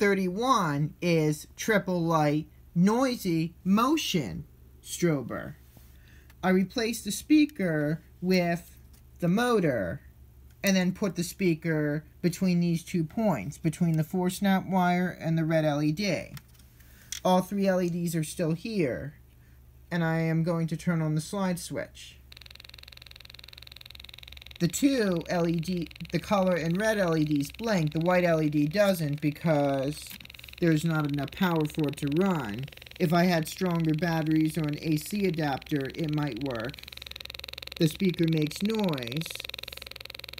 31 is triple light noisy motion strober. I replaced the speaker with the motor and then put the speaker between these two points, between the 4 snap wire and the red LED. All three LEDs are still here, and I am going to turn on the slide switch. The two LED, the color and red LEDs blink, the white LED doesn't because there's not enough power for it to run. If I had stronger batteries or an AC adapter, it might work. The speaker makes noise,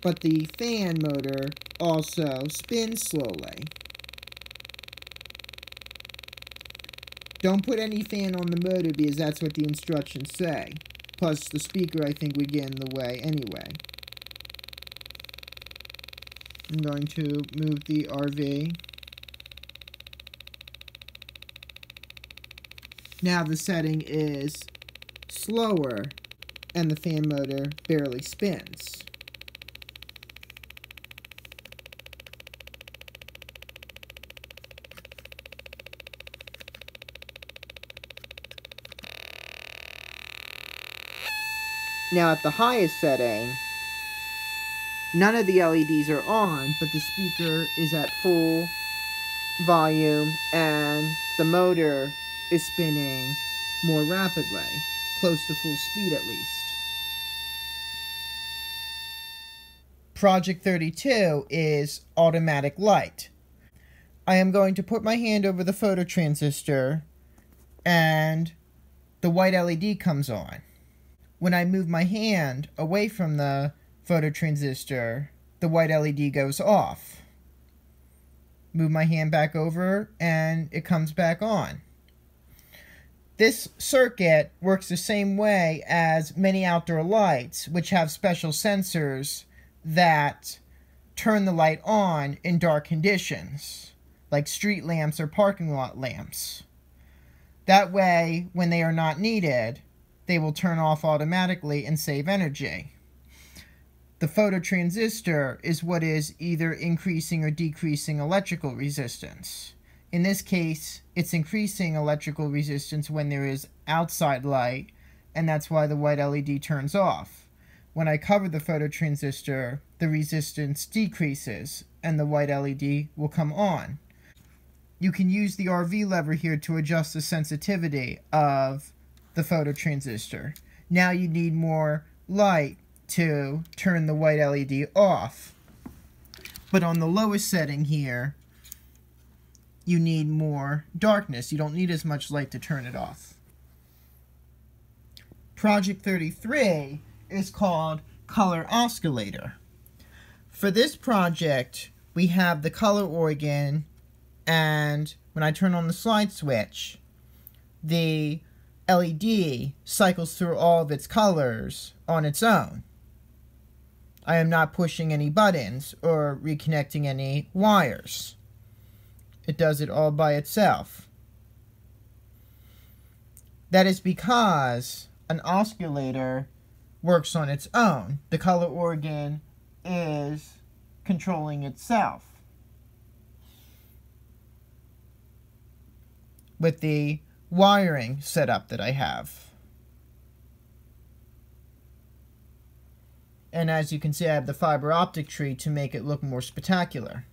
but the fan motor also spins slowly. Don't put any fan on the motor because that's what the instructions say. Plus, the speaker I think would get in the way anyway. I'm going to move the RV. Now the setting is slower and the fan motor barely spins. Now at the highest setting, none of the LEDs are on, but the speaker is at full volume and the motor is spinning more rapidly, close to full speed at least. Project 32 is automatic light. I am going to put my hand over the phototransistor and the white LED comes on. When I move my hand away from the phototransistor, the white LED goes off. Move my hand back over and it comes back on. This circuit works the same way as many outdoor lights, which have special sensors that turn the light on in dark conditions, like street lamps or parking lot lamps. That way, when they are not needed, they will turn off automatically and save energy. The phototransistor is what is either increasing or decreasing electrical resistance. In this case, it's increasing electrical resistance when there is outside light, and that's why the white LED turns off. When I cover the phototransistor, the resistance decreases, and the white LED will come on. You can use the RV lever here to adjust the sensitivity of the phototransistor. Now you need more light to turn the white LED off. But on the lowest setting here, you need more darkness. You don't need as much light to turn it off. Project 33 is called Color Oscillator. For this project, we have the color organ, and when I turn on the slide switch, the LED cycles through all of its colors on its own. I am not pushing any buttons or reconnecting any wires. It does it all by itself. That is because an oscillator works on its own. The color organ is controlling itself. With the wiring setup that I have. And as you can see, I have the fiber optic tree to make it look more spectacular.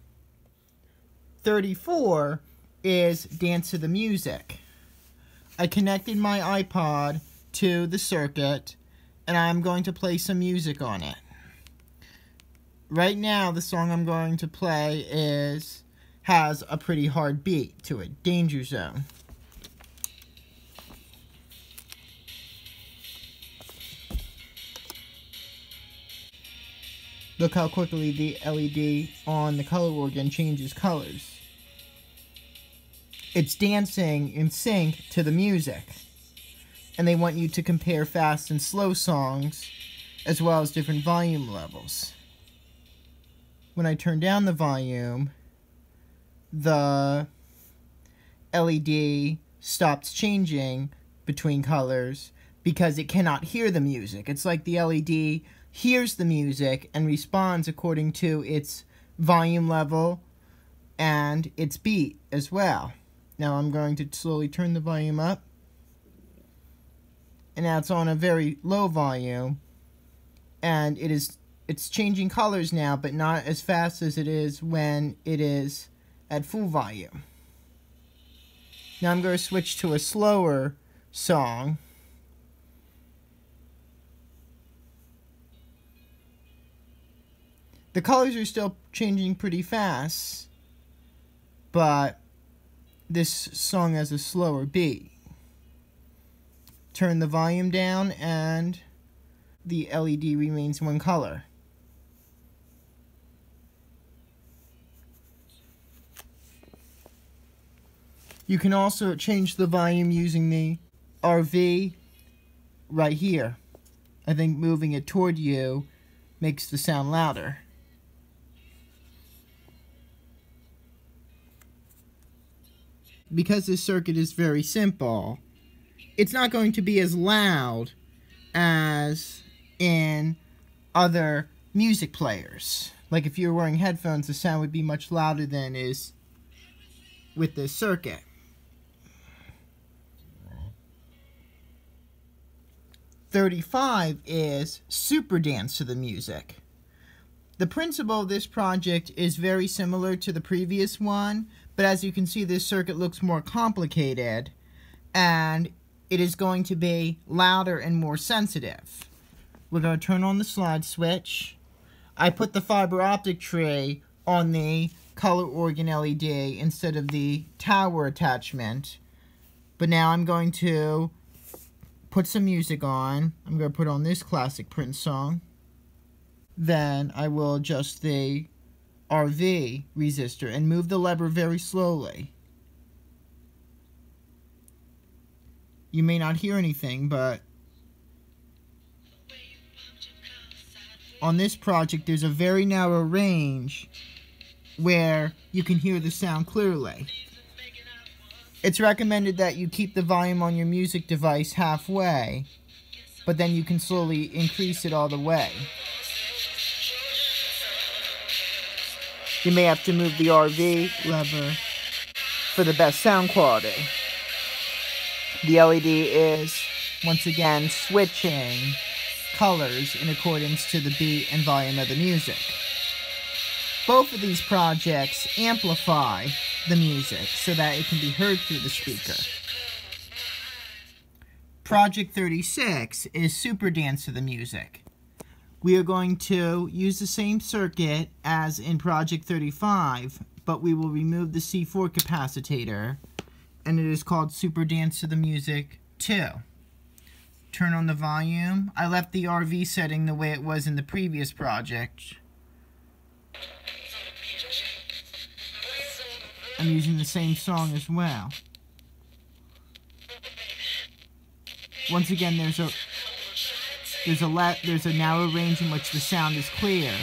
34 is Dance to the Music. I connected my iPod to the circuit and I'm going to play some music on it. Right now, the song I'm going to play is has a pretty hard beat to it, Danger Zone. Look how quickly the LED on the color organ changes colors it's dancing in sync to the music. And they want you to compare fast and slow songs as well as different volume levels. When I turn down the volume, the LED stops changing between colors because it cannot hear the music. It's like the LED hears the music and responds according to its volume level and its beat as well. Now I'm going to slowly turn the volume up. And now it's on a very low volume. And it is it's changing colors now, but not as fast as it is when it is at full volume. Now I'm going to switch to a slower song. The colors are still changing pretty fast, but this song has a slower beat. Turn the volume down and the LED remains one color. You can also change the volume using the RV right here. I think moving it toward you makes the sound louder. Because this circuit is very simple, it's not going to be as loud as in other music players. Like if you're wearing headphones, the sound would be much louder than is with this circuit. 35 is super dance to the music. The principle of this project is very similar to the previous one, but as you can see this circuit looks more complicated and it is going to be louder and more sensitive. We're going to turn on the slide switch. I put the fiber optic tray on the color organ LED instead of the tower attachment. But now I'm going to put some music on. I'm going to put on this classic Prince song. Then I will adjust the RV resistor and move the lever very slowly. You may not hear anything, but on this project there's a very narrow range where you can hear the sound clearly. It's recommended that you keep the volume on your music device halfway, but then you can slowly increase it all the way. You may have to move the RV lever for the best sound quality. The LED is, once again, switching colors in accordance to the beat and volume of the music. Both of these projects amplify the music so that it can be heard through the speaker. Project 36 is Super Dance to the Music. We are going to use the same circuit as in Project 35, but we will remove the C4 capacitor, and it is called Super Dance to the Music 2. Turn on the volume. I left the RV setting the way it was in the previous project. I'm using the same song as well. Once again, there's a there's a la there's a narrow range in which the sound is clear,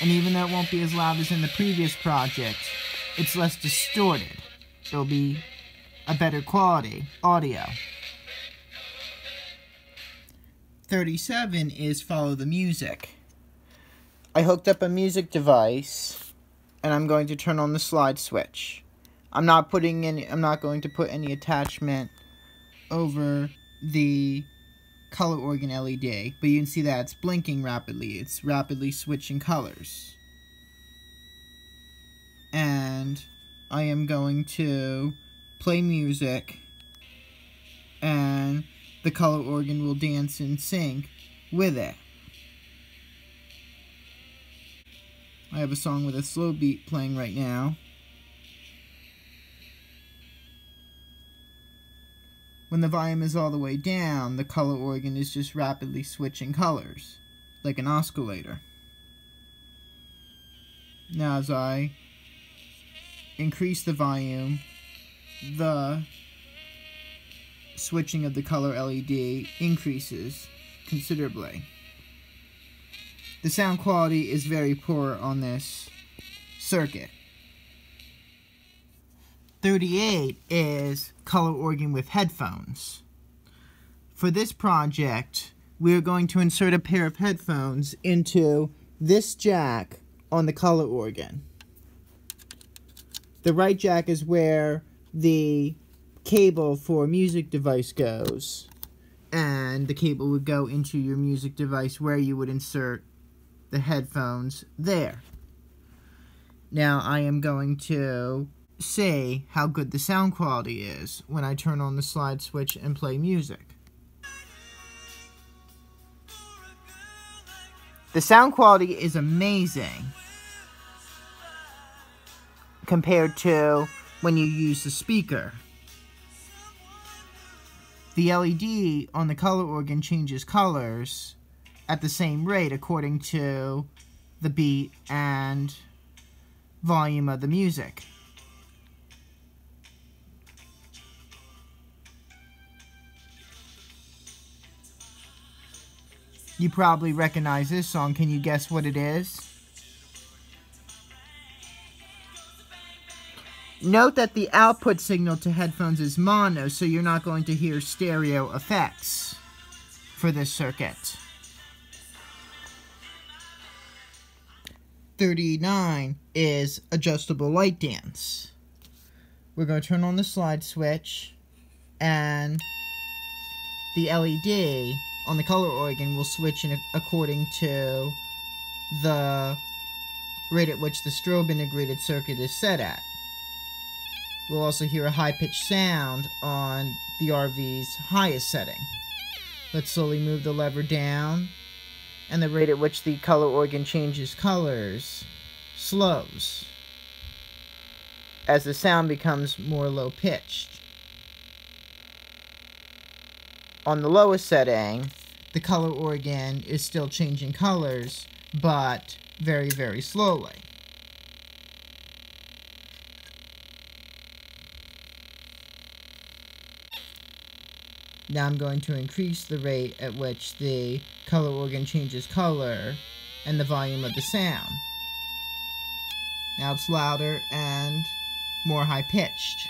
and even though it won't be as loud as in the previous project, it's less distorted. It'll be a better quality audio. 37 is follow the music. I hooked up a music device and I'm going to turn on the slide switch. I'm not putting any I'm not going to put any attachment over the color organ LED, but you can see that it's blinking rapidly. It's rapidly switching colors. And I am going to play music and the color organ will dance in sync with it. I have a song with a slow beat playing right now. When the volume is all the way down, the color organ is just rapidly switching colors, like an oscillator. Now as I increase the volume, the switching of the color LED increases considerably. The sound quality is very poor on this circuit. 38 is color organ with headphones. For this project, we are going to insert a pair of headphones into this jack on the color organ. The right jack is where the cable for music device goes. And the cable would go into your music device where you would insert the headphones there. Now I am going to say how good the sound quality is when I turn on the slide switch and play music. The sound quality is amazing compared to when you use the speaker. The LED on the color organ changes colors at the same rate according to the beat and volume of the music. You probably recognize this song. Can you guess what it is? Note that the output signal to headphones is mono, so you're not going to hear stereo effects for this circuit. 39 is adjustable light dance. We're going to turn on the slide switch and the LED on the color organ will switch in according to the rate at which the strobe integrated circuit is set at. We'll also hear a high-pitched sound on the RV's highest setting. Let's slowly move the lever down, and the rate at which the color organ changes colors slows as the sound becomes more low-pitched. On the lowest setting, the color organ is still changing colors, but very, very slowly. Now I'm going to increase the rate at which the color organ changes color and the volume of the sound. Now it's louder and more high pitched.